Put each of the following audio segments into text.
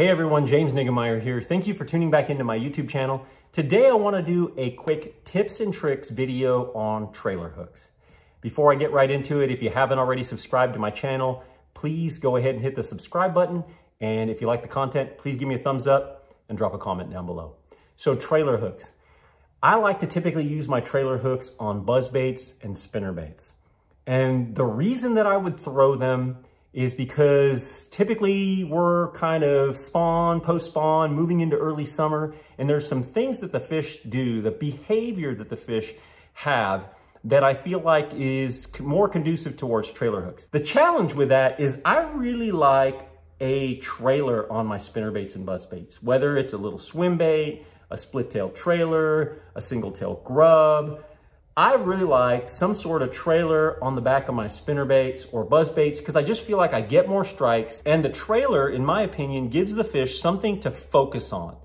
Hey everyone, James Niggemeyer here. Thank you for tuning back into my YouTube channel. Today I want to do a quick tips and tricks video on trailer hooks. Before I get right into it, if you haven't already subscribed to my channel, please go ahead and hit the subscribe button. And if you like the content, please give me a thumbs up and drop a comment down below. So trailer hooks. I like to typically use my trailer hooks on buzz baits and spinner baits. And the reason that I would throw them is because typically we're kind of spawn, post-spawn, moving into early summer, and there's some things that the fish do, the behavior that the fish have that I feel like is more conducive towards trailer hooks. The challenge with that is I really like a trailer on my spinner baits and buzz baits, whether it's a little swim bait, a split tail trailer, a single tail grub, I really like some sort of trailer on the back of my spinner baits or buzz baits because I just feel like I get more strikes and the trailer, in my opinion, gives the fish something to focus on,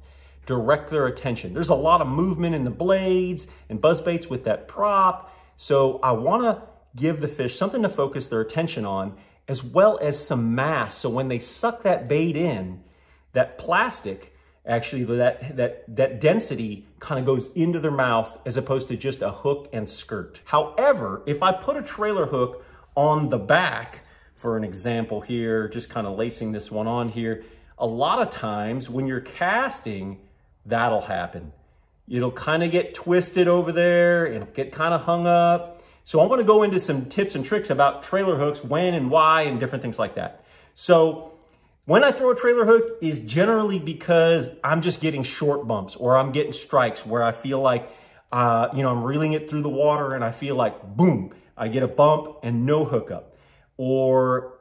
direct their attention. There's a lot of movement in the blades and buzz baits with that prop. So I wanna give the fish something to focus their attention on as well as some mass. So when they suck that bait in, that plastic actually that, that, that density kind of goes into their mouth as opposed to just a hook and skirt. However, if I put a trailer hook on the back, for an example here, just kind of lacing this one on here, a lot of times when you're casting, that'll happen. It'll kind of get twisted over there, it'll get kind of hung up. So I'm gonna go into some tips and tricks about trailer hooks, when and why, and different things like that. So when I throw a trailer hook is generally because I'm just getting short bumps or I'm getting strikes where I feel like, uh, you know, I'm reeling it through the water and I feel like, boom, I get a bump and no hookup. Or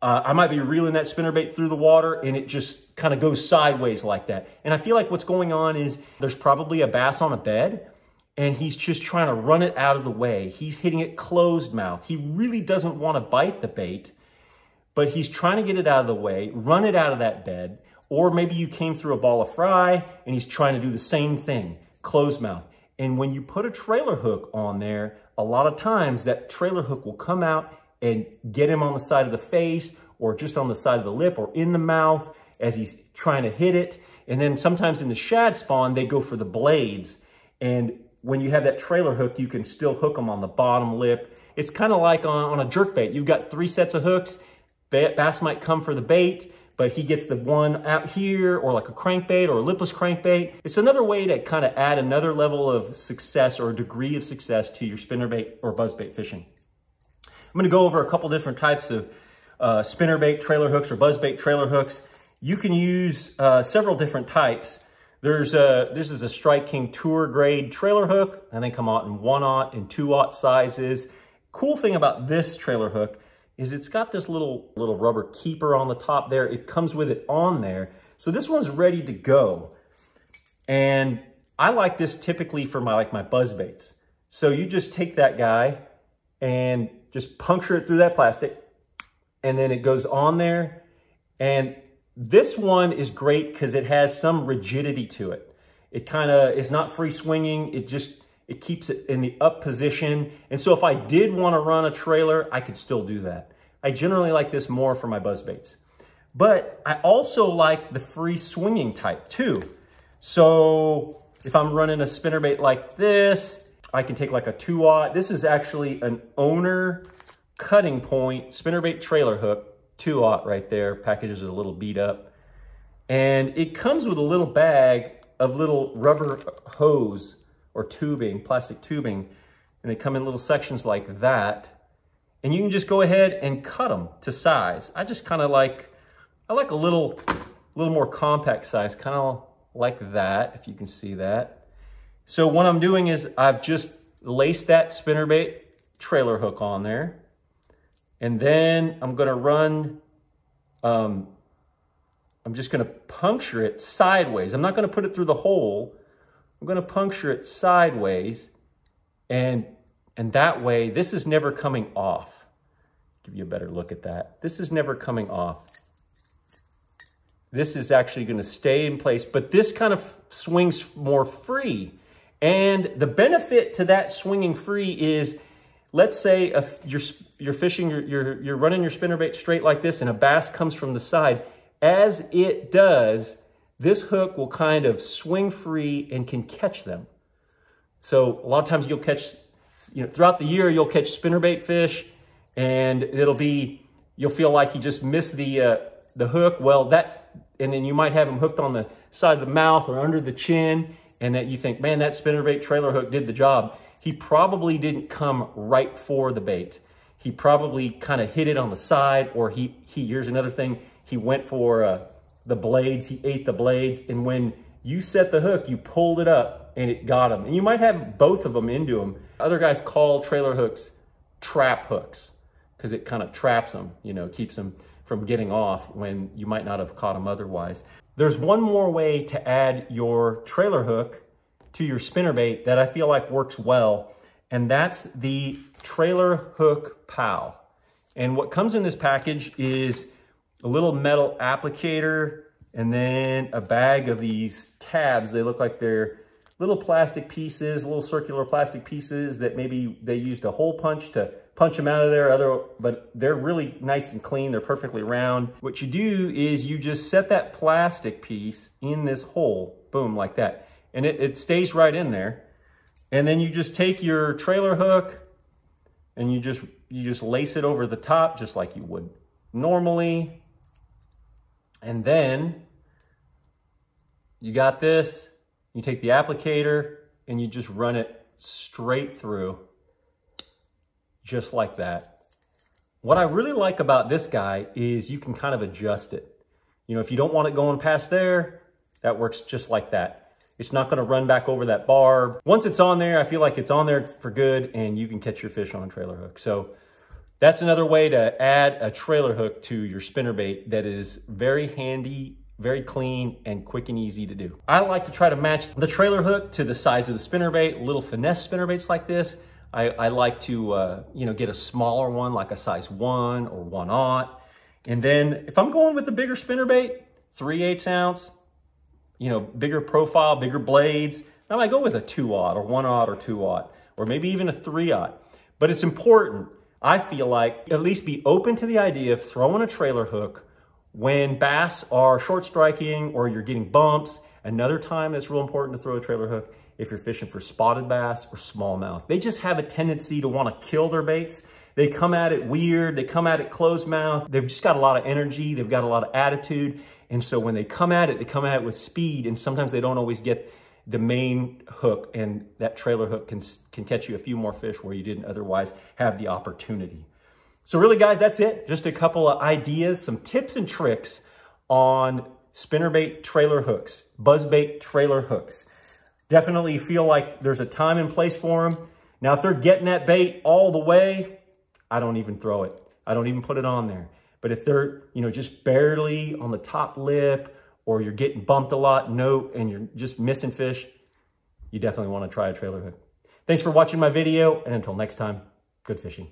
uh, I might be reeling that spinnerbait through the water and it just kind of goes sideways like that. And I feel like what's going on is there's probably a bass on a bed and he's just trying to run it out of the way. He's hitting it closed mouth. He really doesn't want to bite the bait but he's trying to get it out of the way, run it out of that bed, or maybe you came through a ball of fry and he's trying to do the same thing, closed mouth. And when you put a trailer hook on there, a lot of times that trailer hook will come out and get him on the side of the face or just on the side of the lip or in the mouth as he's trying to hit it. And then sometimes in the shad spawn, they go for the blades. And when you have that trailer hook, you can still hook them on the bottom lip. It's kind of like on, on a jerk bait. You've got three sets of hooks Bass might come for the bait, but he gets the one out here or like a crankbait or a lipless crankbait. It's another way to kind of add another level of success or degree of success to your spinnerbait or buzzbait fishing. I'm gonna go over a couple different types of uh, spinnerbait trailer hooks or buzzbait trailer hooks. You can use uh, several different types. There's a, this is a Strike King Tour grade trailer hook, and they come out in one aught and two aught sizes. Cool thing about this trailer hook is it's got this little, little rubber keeper on the top there. It comes with it on there. So this one's ready to go. And I like this typically for my, like my buzz baits. So you just take that guy and just puncture it through that plastic and then it goes on there. And this one is great because it has some rigidity to it. It kind of is not free swinging. It just it keeps it in the up position. And so if I did want to run a trailer, I could still do that. I generally like this more for my buzz baits. But I also like the free swinging type too. So if I'm running a spinnerbait like this, I can take like a two aught. This is actually an owner cutting point spinnerbait trailer hook, two aught right there. Packages are a little beat up. And it comes with a little bag of little rubber hose or tubing, plastic tubing, and they come in little sections like that. And you can just go ahead and cut them to size. I just kind of like, I like a little, little more compact size, kind of like that, if you can see that. So what I'm doing is I've just laced that spinnerbait trailer hook on there. And then I'm gonna run, um, I'm just gonna puncture it sideways. I'm not gonna put it through the hole. I'm gonna puncture it sideways and, and that way, this is never coming off. Give you a better look at that. This is never coming off. This is actually gonna stay in place, but this kind of swings more free. And the benefit to that swinging free is, let's say if you're, you're fishing, you're, you're, you're running your spinnerbait straight like this and a bass comes from the side, as it does, this hook will kind of swing free and can catch them. So a lot of times you'll catch, you know, throughout the year, you'll catch spinnerbait fish and it'll be, you'll feel like you just missed the, uh, the hook. Well, that, and then you might have them hooked on the side of the mouth or under the chin and that you think, man, that spinnerbait trailer hook did the job. He probably didn't come right for the bait. He probably kind of hit it on the side or he, he here's another thing, he went for uh, the blades, he ate the blades, and when you set the hook, you pulled it up and it got him. And you might have both of them into him. Other guys call trailer hooks trap hooks because it kind of traps them, you know, keeps them from getting off when you might not have caught them otherwise. There's one more way to add your trailer hook to your spinnerbait that I feel like works well, and that's the trailer hook POW. And what comes in this package is a little metal applicator and then a bag of these tabs. They look like they're little plastic pieces, little circular plastic pieces that maybe they used a hole punch to punch them out of there, other, but they're really nice and clean. They're perfectly round. What you do is you just set that plastic piece in this hole, boom, like that. And it, it stays right in there. And then you just take your trailer hook and you just, you just lace it over the top just like you would normally. And then you got this, you take the applicator and you just run it straight through just like that. What I really like about this guy is you can kind of adjust it. You know, if you don't want it going past there, that works just like that. It's not gonna run back over that barb. Once it's on there, I feel like it's on there for good and you can catch your fish on a trailer hook. So that's another way to add a trailer hook to your spinnerbait that is very handy, very clean, and quick and easy to do. I like to try to match the trailer hook to the size of the spinnerbait. Little finesse spinnerbaits like this I, I like to, uh, you know, get a smaller one, like a size one or one aught. And then if I'm going with a bigger spinnerbait, 3 8 ounce, you know, bigger profile, bigger blades, I might go with a 2 aught or 1 aught or 2 aught, or maybe even a 3 aught. But it's important, I feel like, at least be open to the idea of throwing a trailer hook when bass are short striking or you're getting bumps. Another time that's real important to throw a trailer hook if you're fishing for spotted bass or smallmouth. They just have a tendency to want to kill their baits. They come at it weird. They come at it closed mouth. They've just got a lot of energy. They've got a lot of attitude. And so when they come at it, they come at it with speed. And sometimes they don't always get the main hook and that trailer hook can, can catch you a few more fish where you didn't otherwise have the opportunity. So really guys, that's it. Just a couple of ideas, some tips and tricks on spinnerbait trailer hooks, buzzbait trailer hooks definitely feel like there's a time and place for them. Now, if they're getting that bait all the way, I don't even throw it. I don't even put it on there. But if they're, you know, just barely on the top lip or you're getting bumped a lot, no, and you're just missing fish, you definitely want to try a trailer hook. Thanks for watching my video, and until next time, good fishing.